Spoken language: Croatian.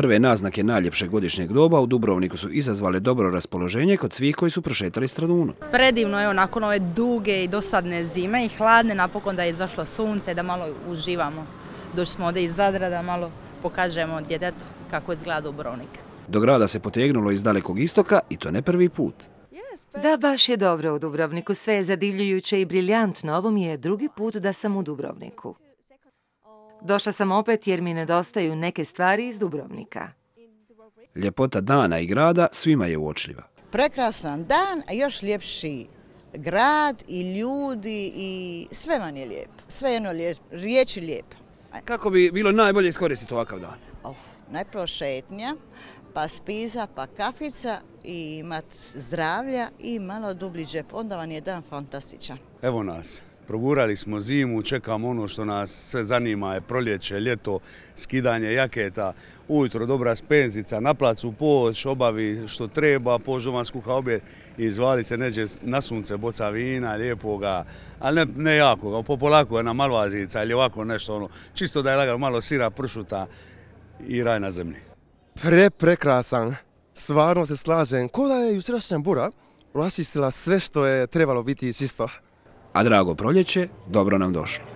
Prve naznake najljepšeg godišnjeg doba u Dubrovniku su izazvale dobro raspoloženje kod svih koji su prošetali Stradunom. Predivno je nakon ove duge i dosadne zime i hladne, napokon da je izašlo sunce, da malo uživamo. Došli smo ovdje iz Zadra da malo pokažemo djetetu kako izgleda Dubrovnik. Do grada se potegnulo iz dalekog istoka i to ne prvi put. Da, baš je dobro u Dubrovniku. Sve je zadivljujuće i briljantno. Ovo mi je drugi put da sam u Dubrovniku. Došla sam opet jer mi nedostaju neke stvari iz Dubrovnika. Ljepota dana i grada svima je uočljiva. Prekrasan dan, a još ljepši grad i ljudi i sve vam je lijepo. Sve jedno riječi lijepo. Kako bi bilo najbolje iskoristiti ovakav dan? Oh, najprvo šetnja, pa spiza, pa kafica i imat zdravlja i malo dublji džep. Onda vam je dan fantastičan. Evo nas, progurali smo zimu, čekamo ono što nas sve zanima je proljeće, ljeto, skidanje jaketa, ujutro dobra spenzica, na placu poć, obavi što treba, poć doma skuha objed i izvali se neđe na sunce, boca vina, lijepoga, ali ne, ne jako, po polako je na malvazica ili ovako nešto ono, čisto da je lagano malo sira, pršuta i raj na zemlji. Pre, prekrasan. Stvarno se slažem. Ko da je jučerašnja bura raščistila sve što je trebalo biti čisto. A drago proljeće, dobro nam došlo.